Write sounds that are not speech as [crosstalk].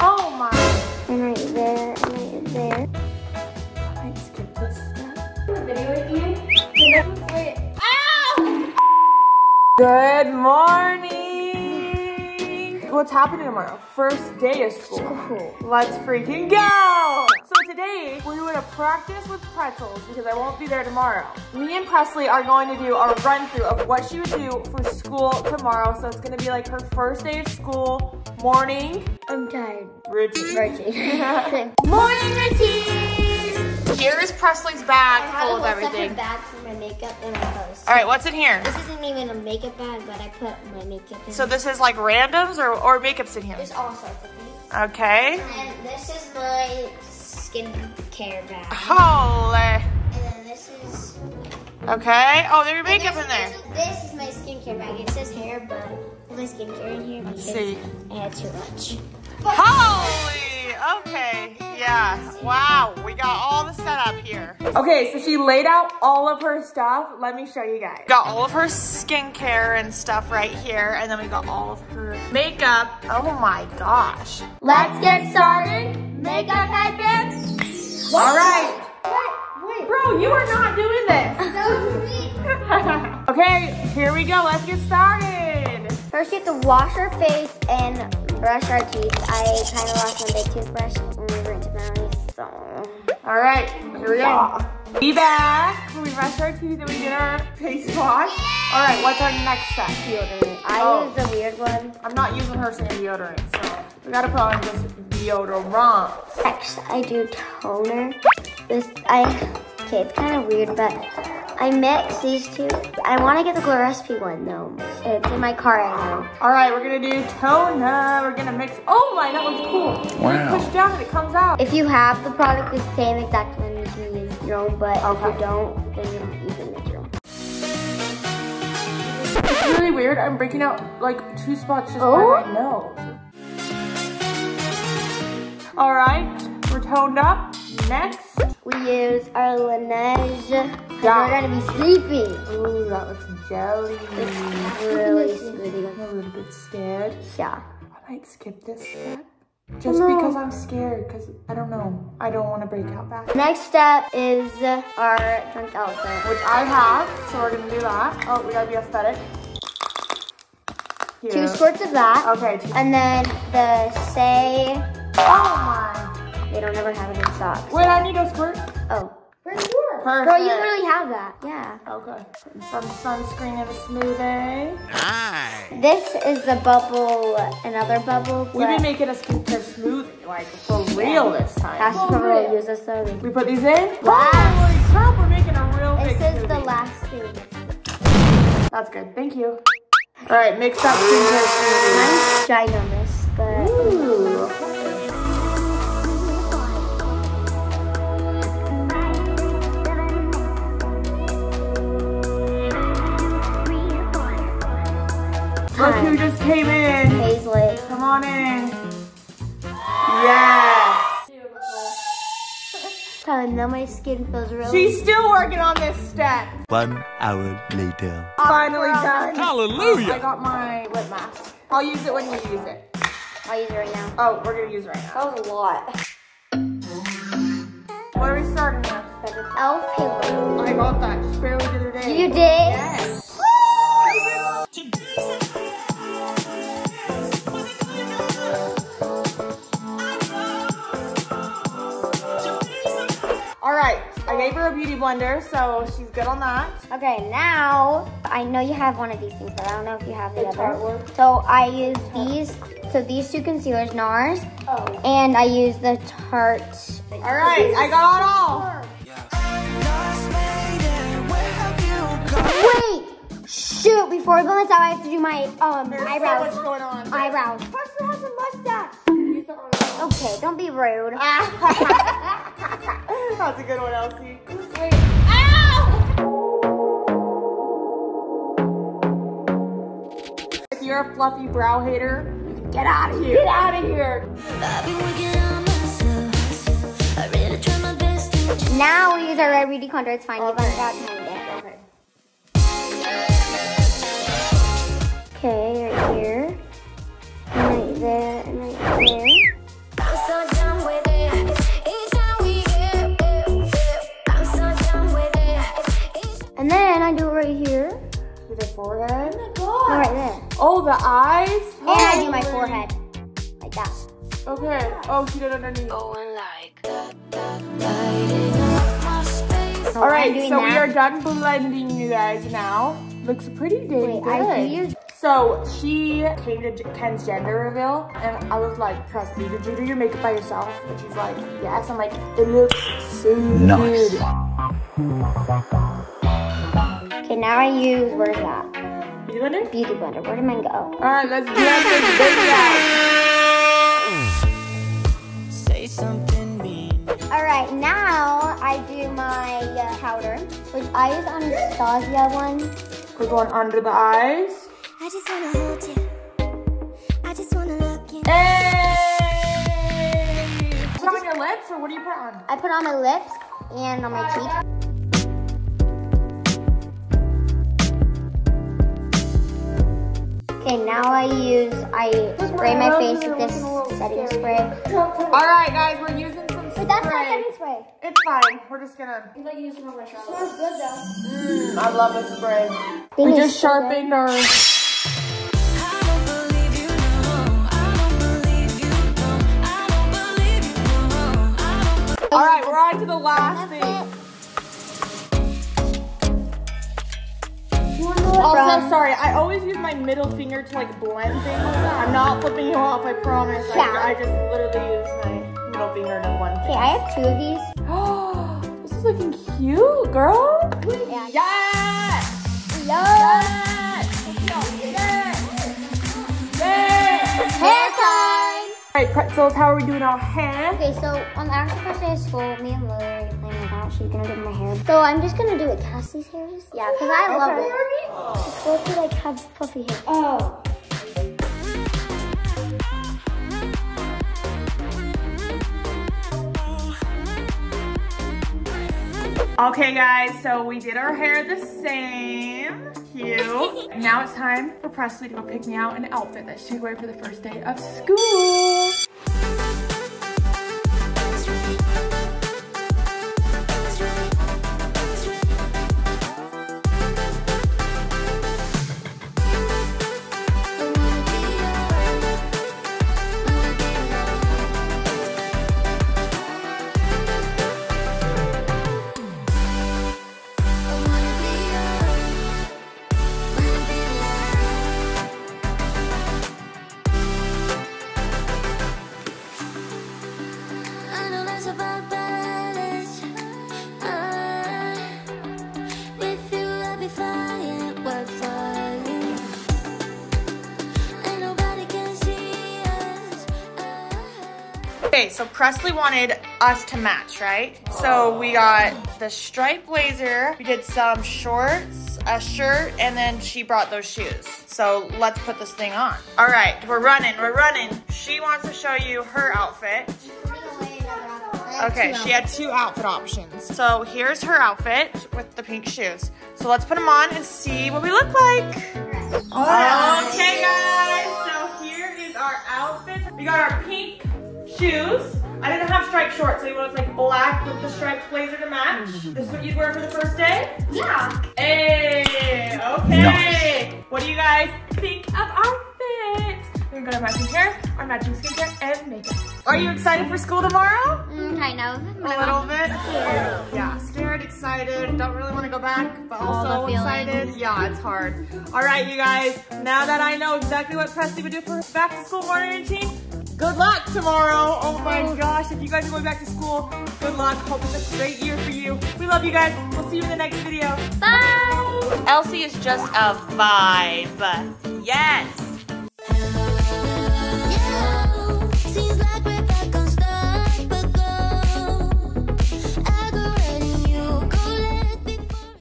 Oh my. And right there, and right there. I skip this step. Video with you. Wait. Good morning. What's happening tomorrow? First day of school. Let's freaking go! So today we're going to practice with pretzels because I won't be there tomorrow. Me and Preslee are going to do a run through of what she would do for school tomorrow. So it's going to be like her first day of school, morning I'm tired. routine. Routine. [laughs] [laughs] morning routine. Here's Preslee's bag full of everything. bag for my makeup and my purse. All right, what's in here? This isn't even a makeup bag, but I put my makeup in. So this is like randoms or, or makeup's in here? there's all sorts of things. Okay. And this is my skincare bag. Holy. And then this is Okay. Oh, there's your makeup in there. This, is my skincare bag. It says hair, but I put my skincare in here because see. I had too much. Holy. Okay. Yeah. Wow. We got all the setup here. Okay, so she laid out all of her stuff. Let me show you guys. Got all of her skincare and stuff right here, and then we got all of her makeup. Oh my gosh. Let's get started. Makeup headbands. All right. Wait, wait. Bro, you are not doing this. [laughs] That was me. [laughs] okay, here we go. Let's get started. First, you have to wash our face and brush our teeth. I kind of lost my big toothbrush when we went to Mary's, so. All right, here we go. Be back. We brushed our teeth and we did our face wash. All right, what's our next step? Deodorant. I Oh. use the weird one. I'm not using her same deodorant, so we gotta put on this deodorant. Next, I do toner. This, I, okay, it's kind of weird, but I mix these two. I want to get the Glow Recipe one, though. It's in my car right now. All right, we're gonna do toner. We're gonna mix. Oh my, that looks cool. Wow. You Push down and it comes out. If you have the product the same exact one, you can use your own, but if you don't, then you don't, you can make your own. It's really weird. I'm breaking out like two spots just Oh. by my oh? nose. All right, we're toned up. Next. We use our Laneige, because we're going to be sleeping. Ooh, that looks jelly. It's really I'm a little bit scared. Yeah. I might skip this step. Just No. because I'm scared, because I don't know. I don't want to break out back. Next step is our drunk elephant. Which I have, so we're gonna do that. Oh, we gotta be aesthetic. Here. Two squirts of that. Okay, two. And then the say, Oh my. they don't ever have it in socks. Wait, I need a squirt. Oh. Where's yours? Perfect. Girl, you literally have that. Yeah. Okay. Putting some sunscreen in a smoothie. Nice. This is the bubble, another bubble. We've been but making a skincare smoothie, like for real this time. Kass probably use this though. We put these in? Last. Holy crap, we're making a real big This is the last thing. That's good, thank you. All right, mixed up skincare smoothie. Mine's ginormous, but Ooh. Paisley. Come on in. Yes. [laughs] Tyler, now my skin feels really. She's still working on this step. One hour later. Finally done. Hallelujah. I got my lip mask. I'll use it when you use it. I'll use it right now. Oh, we're gonna use it right now. That was a lot. What are we starting with? Elf Halo. I got that just barely the other day. You did? Yes. Blender, so she's good on that. Okay, now I know you have one of these things, but I don't know if you have the, The other. One? So I use these. So these two concealers, NARS, Oh. and I use the Tarte. All right, I got it all. Wait! Shoot! Before we go this out, I have to do my um There's eyebrows. so going on. eyebrows. Preston has a mustache. Okay, don't be rude. [laughs] [laughs] That's a good one, Elsie. Wait. Ow! If you're a fluffy brow hater, get out of here. Get out of here. Now we use our Rare Beauty contour. It's And then I do it right here. With the forehead. Oh my right there. Oh, the eyes. And I do my forehead. Like that. Okay. Oh, she did underneath. Oh, and like All right, so that. we are done blending you guys now. Looks pretty dang good. So she came to Ken's gender reveal and I was like, Preslee, did you do your makeup by yourself? And she's like, yes. I'm like, it looks so nice. good. Okay, now I use where's that? You doing it? Beauty blender. Where did mine go? All right, let's blend this baby out. say something mean. All right, now I do my uh, powder, which I use Anastasia one. We're going under the eyes. I just wanna hold you. I just wanna look you. Hey! Put on your lips, or what do you put on? I put on my lips and on my cheek. Okay, now I use, I spray my face with this setting spray. All right, guys, we're using some spray. But that's not setting spray. It's fine. We're just gonna. You like use some of my shot. Mm, I love the spray. Thing We is just so good. sharpened our. I don't believe you, no. I don't believe you, no. I don't believe you, no. I don't All right, we're on to the last thing. Also, From- sorry, I always use my middle finger to like blend things. I'm not flipping you off, I promise. I, Yeah. I just literally use my middle finger to blend things. Okay. I have two of these. Oh, [gasps] this is looking cute, girl. Yeah. Yes! Yes! Yes! Yes! Hair time! All right, pretzels, how are we doing our hair? Okay, so on the actual first day of school, me and Lily are planning it out. She's gonna do my hair. So I'm just gonna do it Cassie's hair. Yeah, because I love Okay. it. It's supposed to like have fluffy hair. Oh. Okay, guys, so we did our hair the same. Cute. [laughs] now it's time for Preslee to go pick me out an outfit that she'd wear for the first day of school. Okay, so Preslee wanted us to match, right? So we got the striped blazer, we did some shorts, a shirt, and then she brought those shoes. So let's put this thing on. All right, we're running, we're running. She wants to show you her outfit. Okay, she had two outfit options. So here's her outfit with the pink shoes. So let's put them on and see what we look like. Okay, guys, so here is our outfit. We got our pink shoes. I didn't have striped shorts, so you want like black with the striped blazer to match. This is what you'd wear for the first day? Yeah. Hey, okay. What do you guys think of outfits? We're gonna matching hair, our matching skincare, and makeup. Are you excited for school tomorrow? Mm, kind of. A little bit. Yeah, scared, excited, don't really want to go back, but All also excited. Yeah, it's hard. All right, you guys, now that I know exactly what Preslee would do for back to school morning routine, good luck tomorrow. Oh my oh. gosh, if you guys are going back to school, good luck. Hope it's a great year for you. We love you guys. We'll see you in the next video. Bye! Elsie is just a vibe. Yes.